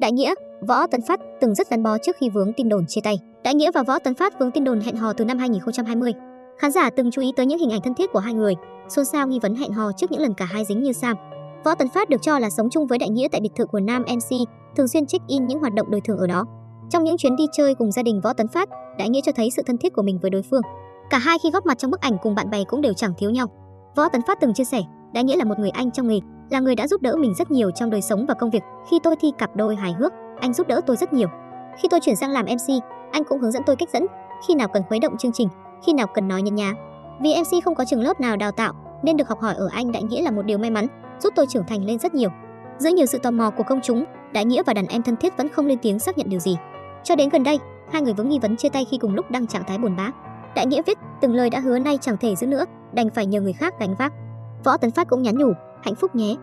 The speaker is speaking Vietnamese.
Đại Nghĩa, Võ Tấn Phát từng rất gắn bó trước khi vướng tin đồn chia tay. Đại Nghĩa và Võ Tấn Phát vướng tin đồn hẹn hò từ năm 2020. Khán giả từng chú ý tới những hình ảnh thân thiết của hai người, xôn xao nghi vấn hẹn hò trước những lần cả hai dính như Sam. Võ Tấn Phát được cho là sống chung với Đại Nghĩa tại biệt thự của nam MC, thường xuyên check in những hoạt động đời thường ở đó. Trong những chuyến đi chơi cùng gia đình Võ Tấn Phát, Đại Nghĩa cho thấy sự thân thiết của mình với đối phương. Cả hai khi góp mặt trong bức ảnh cùng bạn bè cũng đều chẳng thiếu nhau. Võ Tấn Phát từng chia sẻ, Đại Nghĩa là một người anh trong nghề, là người đã giúp đỡ mình rất nhiều trong đời sống và công việc. Khi tôi thi cặp đôi hài hước, anh giúp đỡ tôi rất nhiều. Khi tôi chuyển sang làm MC, anh cũng hướng dẫn tôi cách dẫn, khi nào cần khuấy động chương trình, khi nào cần nói nhân nhá. Vì MC không có trường lớp nào đào tạo, nên được học hỏi ở anh Đại Nghĩa là một điều may mắn, giúp tôi trưởng thành lên rất nhiều. Giữa nhiều sự tò mò của công chúng, Đại Nghĩa và đàn em thân thiết vẫn không lên tiếng xác nhận điều gì. Cho đến gần đây, hai người vướng nghi vấn chia tay khi cùng lúc đăng trạng thái buồn bã. Đại Nghĩa viết, từng lời đã hứa nay chẳng thể giữ nữa, đành phải nhờ người khác gánh vác. Võ Tấn Phát cũng nhắn nhủ, hạnh phúc nhé,